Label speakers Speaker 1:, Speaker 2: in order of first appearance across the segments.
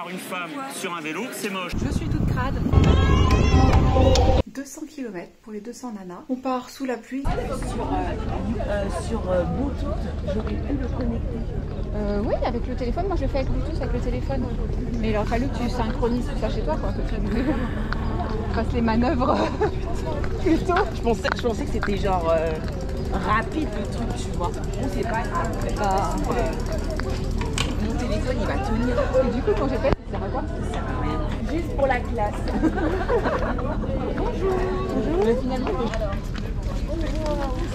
Speaker 1: voir une femme sur un vélo, c'est moche.
Speaker 2: Je suis toute crade. 200 km pour les 200 nanas. On part sous la pluie.
Speaker 3: Sur, euh, sur euh, Bluetooth, j'aurais pu le connecter.
Speaker 4: Euh, oui, avec le téléphone. Moi, je le fais avec Bluetooth, avec le téléphone. Mais il aurait fallu que tu synchronises tout ça chez toi, quoi. Que tu fasses les manœuvres plutôt.
Speaker 3: Je pensais, je pensais que c'était genre euh, rapide le truc, tu vois. Bon, c'est pas grave. c'est pas, euh, mon téléphone, il va tenir.
Speaker 4: Et du coup, quand j'ai fait, ça sert à quoi
Speaker 3: Ça sert à rien. Juste pour la classe.
Speaker 4: Bonjour. Mais finalement, ça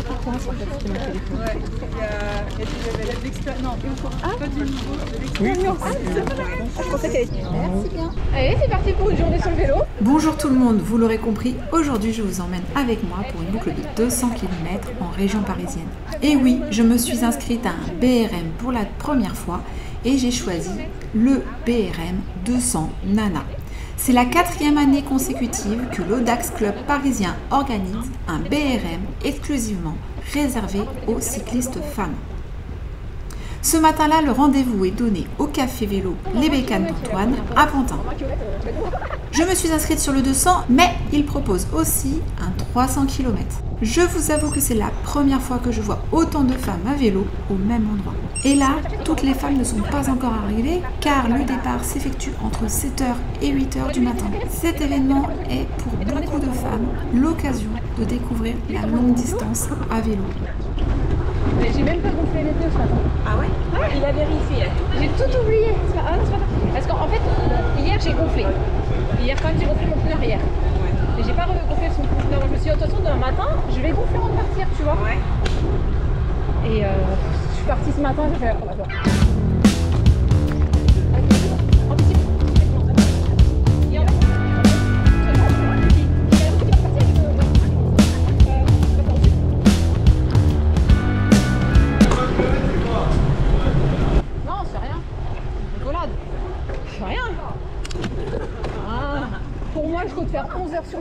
Speaker 4: fait comment, en fait, c'était mon téléphone
Speaker 5: Ouais, il y a, il y a du- de l'expérience. Non,
Speaker 4: Ah.
Speaker 5: pas du niveau, de l'expérience.
Speaker 4: Je pensais qu'elle était. Merci bien. Allez, c'est parti pour une journée sur le vélo.
Speaker 2: Bonjour tout le monde, vous l'aurez compris, aujourd'hui je vous emmène avec moi pour une boucle de 200 km en région parisienne. Et oui, je me suis inscrite à un BRM pour la première fois et j'ai choisi le BRM 200 Nana. C'est la quatrième année consécutive que l'Audax Club parisien organise un BRM exclusivement réservé aux cyclistes femmes. Ce matin-là, le rendez-vous est donné au Café Vélo Les Bécanes d'Antoine à Pantin. Je me suis inscrite sur le 200, mais il propose aussi un 300 km. Je vous avoue que c'est la première fois que je vois autant de femmes à vélo au même endroit. Et là, toutes les femmes ne sont pas encore arrivées car le départ s'effectue entre 7h et 8h du matin. Cet événement est pour beaucoup de femmes l'occasion de découvrir la longue distance à vélo.
Speaker 4: Mais j'ai même pas gonflé les pneus ce matin.
Speaker 3: Ah ouais Il a vérifié.
Speaker 4: J'ai tout oublié. Ah non, pas. Parce qu'en fait, hier j'ai gonflé. Hier quand même j'ai gonflé mon pneu arrière. Mais j'ai pas gonflé son pneu. avant. Je me suis dit, de toute façon, demain matin, je vais gonfler avant de partir, tu vois.
Speaker 3: Ouais.
Speaker 4: Et euh, je suis partie ce matin, j'ai fait. Oh, bah,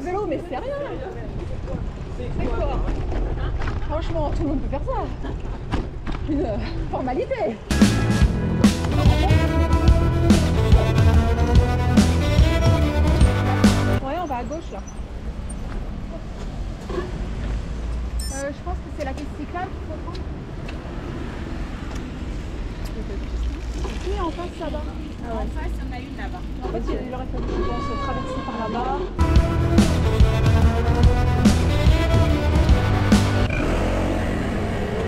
Speaker 4: vélo, mais c'est rien. C'est quoi Franchement, tout le monde peut faire ça. Une euh, formalité. Ouais, on va à gauche là. Euh, je pense que c'est la piste cyclable qu'il faut prendre. Oui, en face là-bas.
Speaker 3: En face, il y en a une là-bas.
Speaker 4: En fait, il aurait fallu je pense, traverser par là-bas.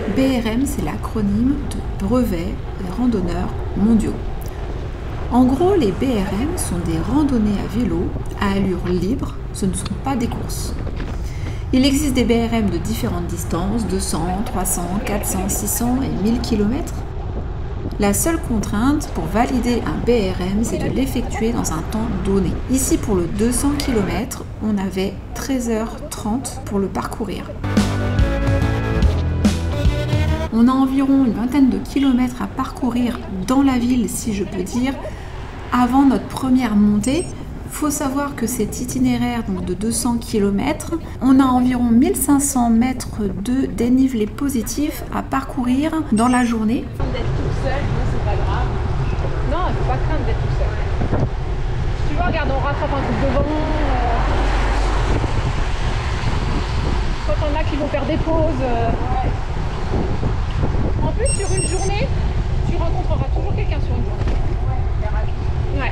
Speaker 2: BRM, c'est l'acronyme de Brevet des randonneurs mondiaux. En gros, les BRM sont des randonnées à vélo à allure libre, ce ne sont pas des courses. Il existe des BRM de différentes distances, 200, 300, 400, 600 et 1000 km. La seule contrainte pour valider un BRM, c'est de l'effectuer dans un temps donné. Ici, pour le 200 km, on avait 13h30 pour le parcourir. On a environ une vingtaine de kilomètres à parcourir dans la ville, si je peux dire, avant notre première montée. Faut savoir que cet itinéraire donc de 200 km, on a environ 1500 mètres de dénivelé positif à parcourir dans la journée.
Speaker 3: D'être c'est pas grave.
Speaker 4: Non, il faut pas craindre d'être tout seul. Tu vois, regarde, on rattrape un truc devant. euh, Quand on a qui vont faire des pauses. euh, plus, sur une journée, tu rencontreras toujours quelqu'un sur une journée. Ouais.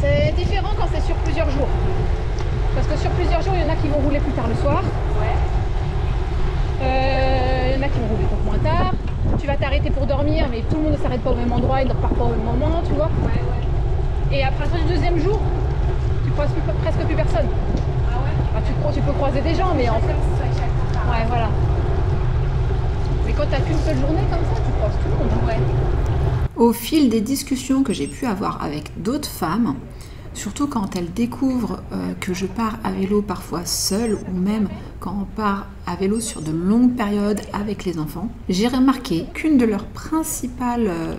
Speaker 4: C'est différent quand c'est sur plusieurs jours. Parce que sur plusieurs jours, il y en a qui vont rouler plus tard le soir. Euh, Il y en a qui vont rouler beaucoup moins tard. Tu vas t'arrêter pour dormir, mais tout le monde ne s'arrête pas au même endroit, il ne repart pas au même moment, tu vois. Et à partir du deuxième jour, tu croises plus- presque plus personne. Enfin, tu, cro- tu peux croiser des gens, mais en fait. Ouais, voilà. Quand t'as qu'une seule journée comme ça, tu croises tout le monde.
Speaker 2: Au fil des discussions que j'ai pu avoir avec d'autres femmes, surtout quand elles découvrent euh, que je pars à vélo parfois seule ou même quand on part à vélo sur de longues périodes avec les enfants, j'ai remarqué qu'une de leurs principales euh,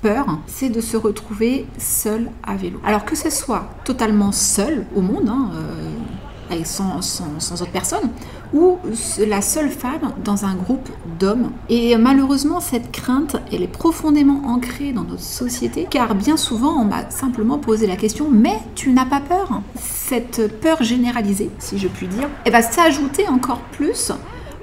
Speaker 2: peurs, c'est de se retrouver seule à vélo. Alors que ce soit totalement seule au monde, hein, euh, sans, sans autre personne, ou la seule femme dans un groupe d'hommes. Et malheureusement, cette crainte, elle est profondément ancrée dans notre société, car bien souvent, on m'a simplement posé la question, mais tu n'as pas peur? Cette peur généralisée, si je puis dire, elle va s'ajouter encore plus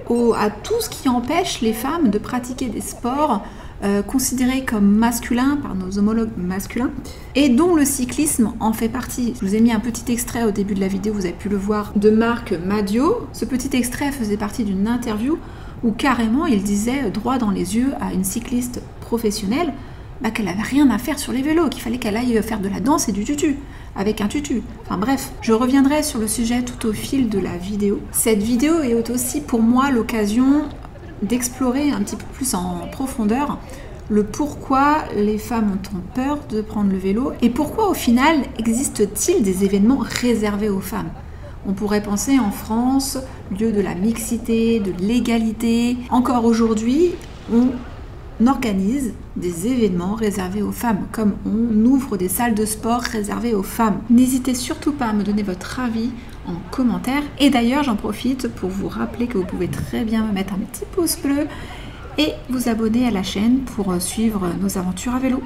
Speaker 2: au, à tout ce qui empêche les femmes de pratiquer des sports euh, considérés comme masculins par nos homologues masculins et dont le cyclisme en fait partie. Je vous ai mis un petit extrait au début de la vidéo, vous avez pu le voir, de Marc Madio. Ce petit extrait faisait partie d'une interview où carrément il disait droit dans les yeux à une cycliste professionnelle bah, qu'elle avait rien à faire sur les vélos, qu'il fallait qu'elle aille faire de la danse et du tutu, avec un tutu. Enfin bref, je reviendrai sur le sujet tout au fil de la vidéo. Cette vidéo est aussi pour moi l'occasion d'explorer un petit peu plus en profondeur le pourquoi les femmes ont peur de prendre le vélo et pourquoi au final existe-t-il des événements réservés aux femmes. On pourrait penser en France, lieu de la mixité, de l'égalité. Encore aujourd'hui, on organise des événements réservés aux femmes, comme on ouvre des salles de sport réservées aux femmes. N'hésitez surtout pas à me donner votre avis en commentaire. Et d'ailleurs, j'en profite pour vous rappeler que vous pouvez très bien me mettre un petit pouce bleu et vous abonner à la chaîne pour suivre nos aventures à vélo.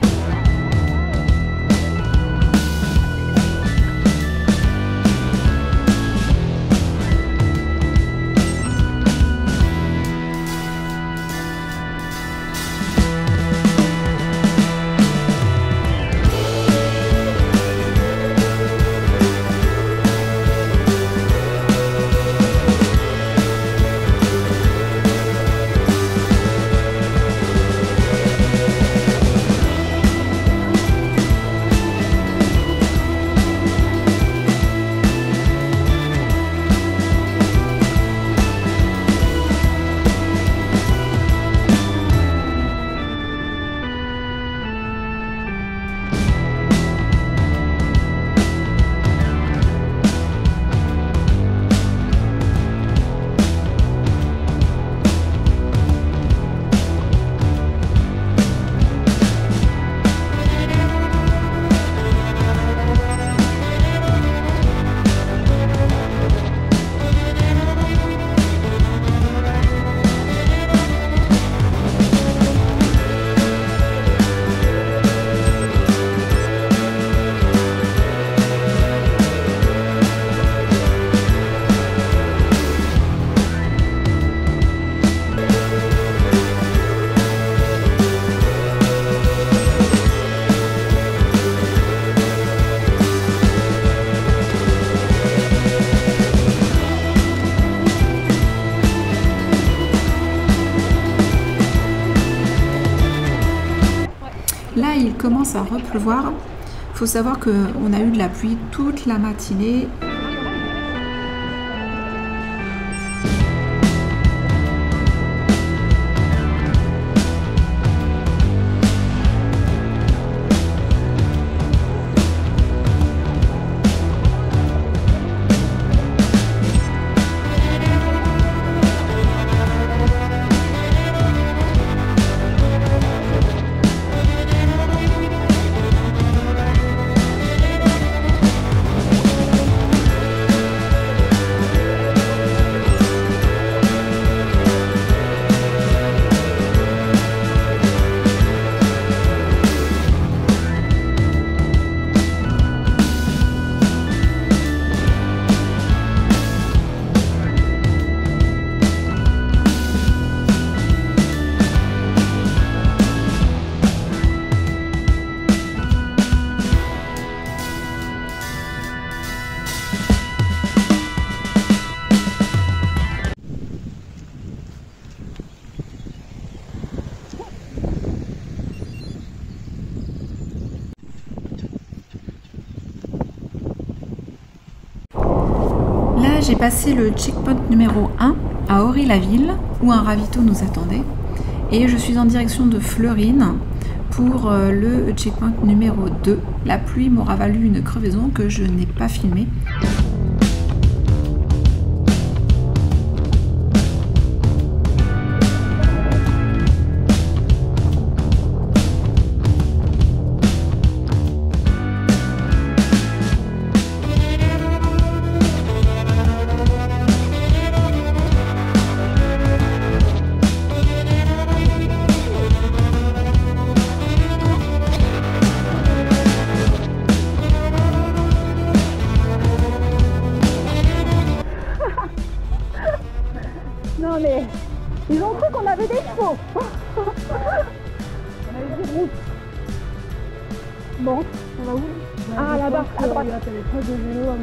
Speaker 2: À repleuvoir. Il faut savoir qu'on a eu de la pluie toute la matinée. Passé le checkpoint numéro 1 à Aury-la-Ville, où un ravito nous attendait. Et je suis en direction de Fleurine pour euh, le checkpoint numéro 2. La pluie m'aura valu une crevaison que je n'ai pas filmée.
Speaker 4: Ils ont cru qu'on avait des chevaux. on avait des routes. Bon, on va où? Ah là-bas, à droite.
Speaker 5: T'as les traces de vélo à